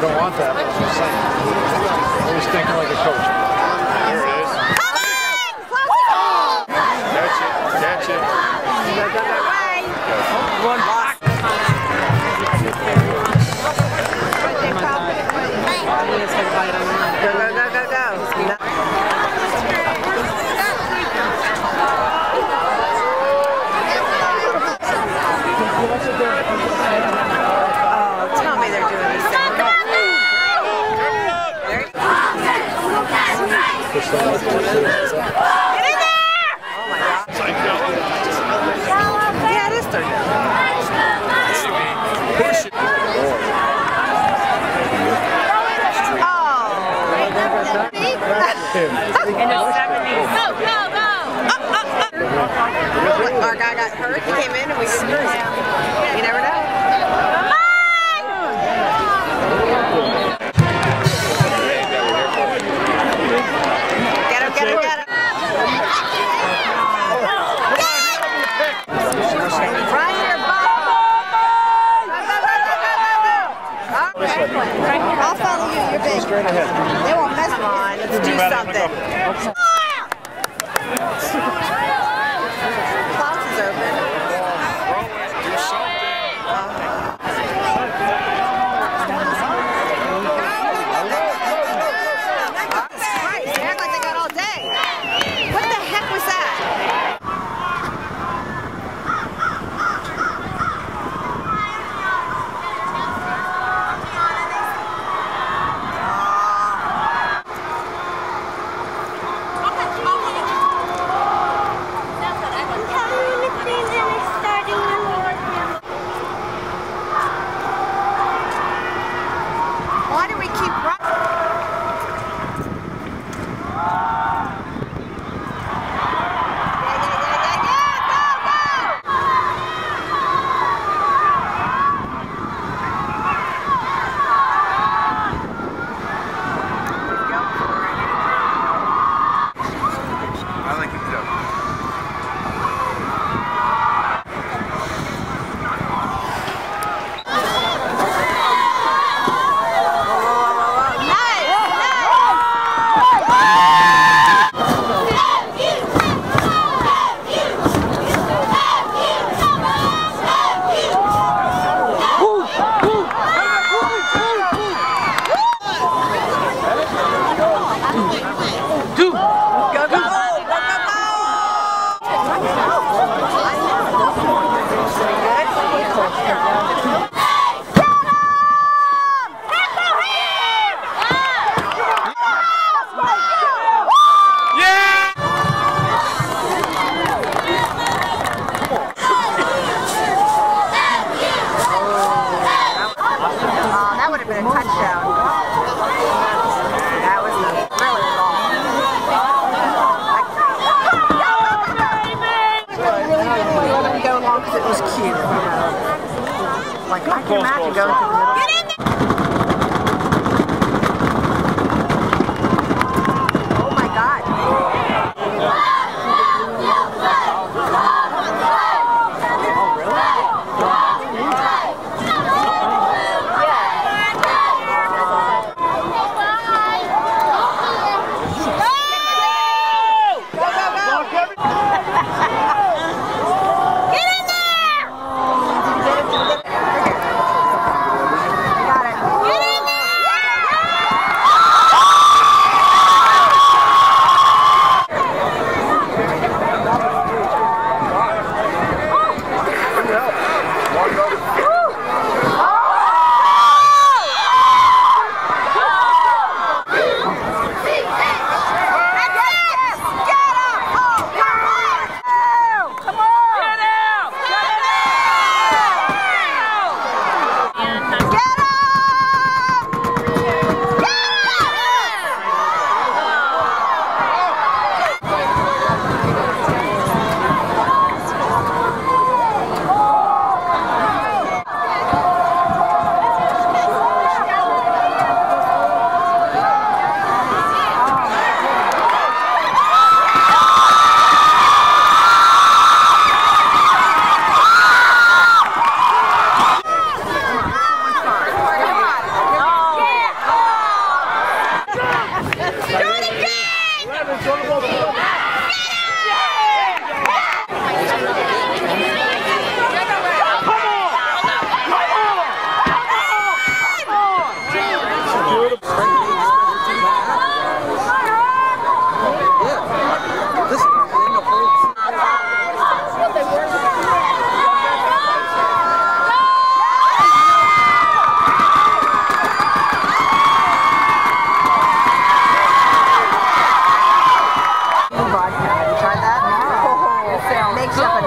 We don't want that. Saying. Thinking like a coach. There it is. Catch it. Catch it. Go, Our guy got hurt. He came in and we didn't hear him. You never know. Get. I'll follow you. You're big. They won't mess Come on, let's do something. Klaus is open. Christ, they act like they got all day. What the heck was that? Why do we keep running? I can imagine going to the そ。